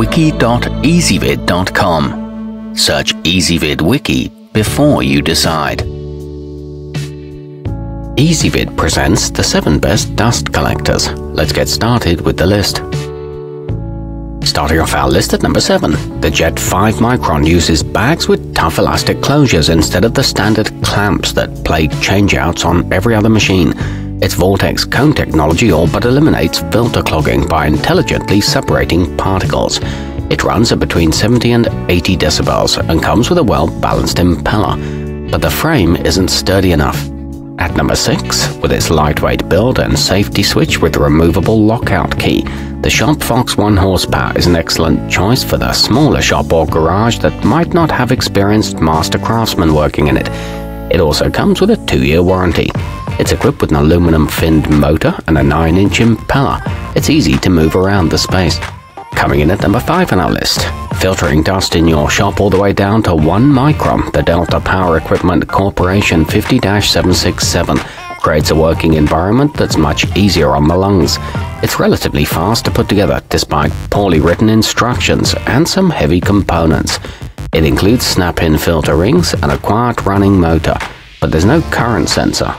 wiki.ezvid.com. Search Ezvid Wiki before you decide. Ezvid presents the 7 best dust collectors. Let's get started with the list. Starting off our list at number 7, the Jet 5 Micron uses bags with tough elastic closures instead of the standard clamps that plague changeouts on every other machine. Its Vortex cone technology all but eliminates filter clogging by intelligently separating particles. It runs at between 70 and 80 decibels and comes with a well-balanced impeller, but the frame isn't sturdy enough. At number 6, with its lightweight build and safety switch with removable lockout key, the Shopfox 1 horsepower is an excellent choice for the smaller shop or garage that might not have experienced master craftsmen working in it. It also comes with a 2-year warranty. It's equipped with an aluminum finned motor and a 9-inch impeller. It's easy to move around the space. Coming in at number 5 on our list, filtering dust in your shop all the way down to 1 micron, the Delta Power Equipment Corporation 50-767 creates a working environment that's much easier on the lungs. It's relatively fast to put together despite poorly written instructions and some heavy components. It includes snap-in filter rings and a quiet running motor, but there's no current sensor.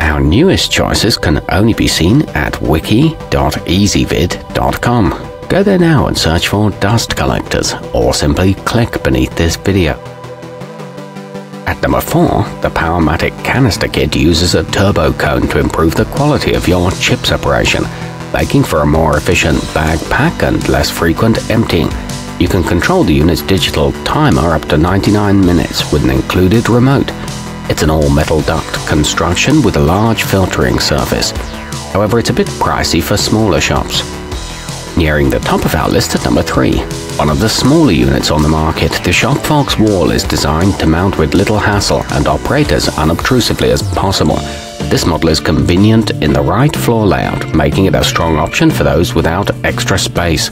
Our newest choices can only be seen at wiki.ezvid.com. Go there now and search for dust collectors, or simply click beneath this video. At number 4, the Powermatic canister kit uses a turbo cone to improve the quality of your chip separation, making for a more efficient bag pack and less frequent emptying. You can control the unit's digital timer up to 99 minutes with an included remote. It's an all-metal duct construction with a large filtering surface. However, it's a bit pricey for smaller shops. Nearing the top of our list at number 3, one of the smaller units on the market, the Shopfox Wall is designed to mount with little hassle and operate as unobtrusively as possible. This model is convenient in the right floor layout, making it a strong option for those without extra space.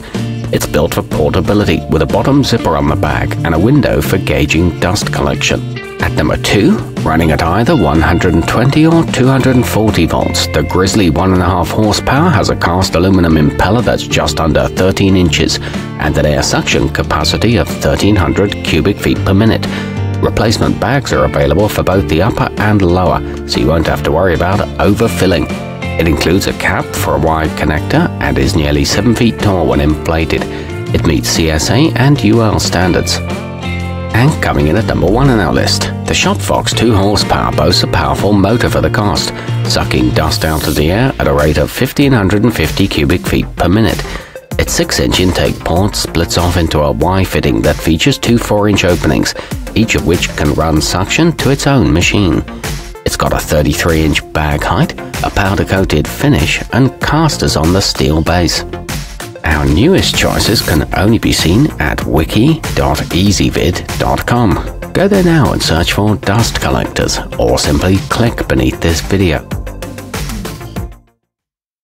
It's built for portability with a bottom zipper on the bag and a window for gauging dust collection. At number 2, running at either 120 or 240 volts, the Grizzly 1.5 horsepower has a cast aluminum impeller that's just under 13 inches and an air suction capacity of 1300 cubic feet per minute. Replacement bags are available for both the upper and lower, so you won't have to worry about overfilling. It includes a cap for a wide connector and is nearly 7 feet tall when inflated. It meets CSA and UL standards. And coming in at number one on our list, the Shopfox 2 horsepower boasts a powerful motor for the cost, sucking dust out of the air at a rate of 1550 cubic feet per minute. Its 6-inch intake port splits off into a Y fitting that features two 4-inch openings, each of which can run suction to its own machine. It's got a 33-inch bag height, a powder-coated finish, and casters on the steel base. Our newest choices can only be seen at wiki.ezvid.com. Go there now and search for dust collectors, or simply click beneath this video.